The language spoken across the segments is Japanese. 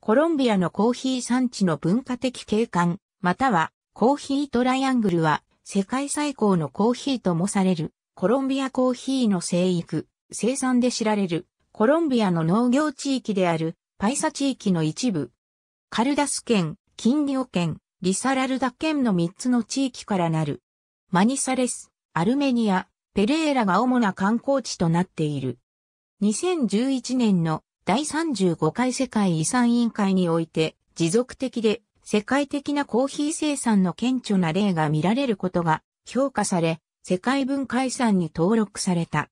コロンビアのコーヒー産地の文化的景観、またはコーヒートライアングルは世界最高のコーヒーともされるコロンビアコーヒーの生育、生産で知られるコロンビアの農業地域であるパイサ地域の一部。カルダス県、キンディオ県、リサラルダ県の3つの地域からなる。マニサレス、アルメニア、ペレーラが主な観光地となっている。2011年の第35回世界遺産委員会において持続的で世界的なコーヒー生産の顕著な例が見られることが評価され、世界文化遺産に登録された。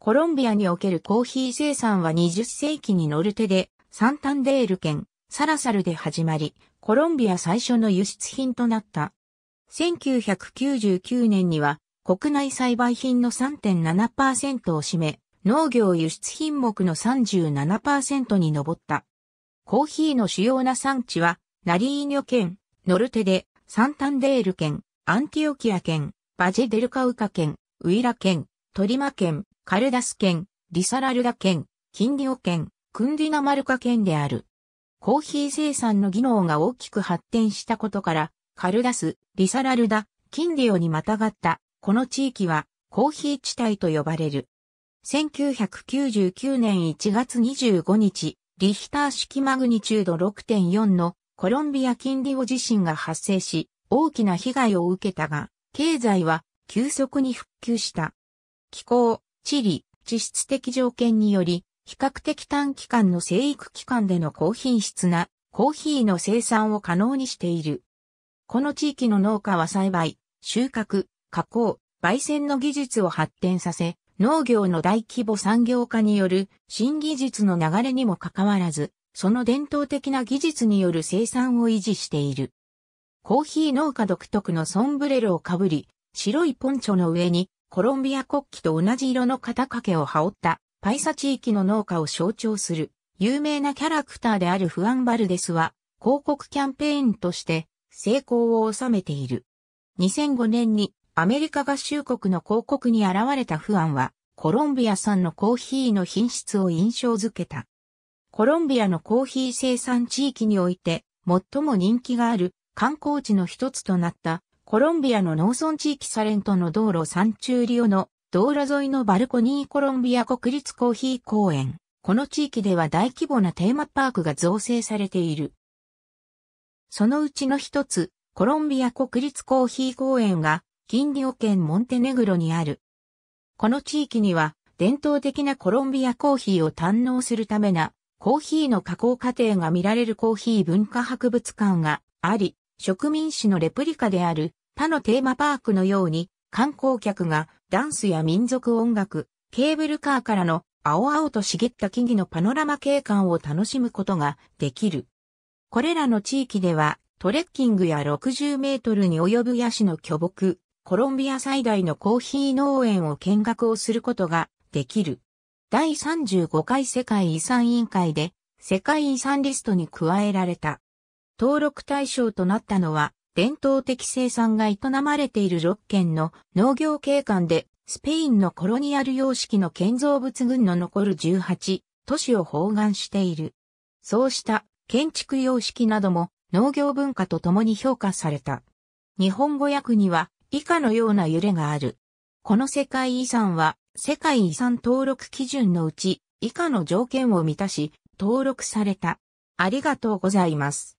コロンビアにおけるコーヒー生産は20世紀にノルテでサンタンデール県サラサルで始まり、コロンビア最初の輸出品となった。1999年には国内栽培品の3.7%を占め、農業輸出品目の37%に上った。コーヒーの主要な産地は、ナリーニョ県、ノルテで、サンタンデール県、アンティオキア県、バジェデルカウカ県、ウイラ県、トリマ県、カルダス県、リサラルダ県、キンディオ県、クンディナマルカ県である。コーヒー生産の技能が大きく発展したことから、カルダス、リサラルダ、キンディオにまたがった、この地域は、コーヒー地帯と呼ばれる。1999年1月25日、リヒター式マグニチュード6.4のコロンビア近リオ地震が発生し、大きな被害を受けたが、経済は急速に復旧した。気候、地理、地質的条件により、比較的短期間の生育期間での高品質なコーヒーの生産を可能にしている。この地域の農家は栽培、収穫、加工、焙煎の技術を発展させ、農業の大規模産業化による新技術の流れにもかかわらず、その伝統的な技術による生産を維持している。コーヒー農家独特のソンブレロをかぶり、白いポンチョの上にコロンビア国旗と同じ色の肩掛けを羽織ったパイサ地域の農家を象徴する有名なキャラクターであるフアンバルデスは広告キャンペーンとして成功を収めている。2005年にアメリカ合衆国の広告に現れたフアンは、コロンビア産のコーヒーの品質を印象づけた。コロンビアのコーヒー生産地域において、最も人気がある観光地の一つとなったコロンビアの農村地域サレントの道路サンチューリオの道路沿いのバルコニーコロンビア国立コーヒー公園。この地域では大規模なテーマパークが造成されている。そのうちの一つ、コロンビア国立コーヒー公園がキンディオ県モンテネグロにある。この地域には伝統的なコロンビアコーヒーを堪能するためなコーヒーの加工過程が見られるコーヒー文化博物館があり、植民地のレプリカである他のテーマパークのように観光客がダンスや民族音楽、ケーブルカーからの青々と茂った木々のパノラマ景観を楽しむことができる。これらの地域ではトレッキングや60メートルに及ぶヤシの巨木、コロンビア最大のコーヒー農園を見学をすることができる。第35回世界遺産委員会で世界遺産リストに加えられた。登録対象となったのは伝統的生産が営まれている6県の農業景観でスペインのコロニアル様式の建造物群の残る18都市を包含している。そうした建築様式なども農業文化とともに評価された。日本語訳には以下のような揺れがある。この世界遺産は世界遺産登録基準のうち以下の条件を満たし登録された。ありがとうございます。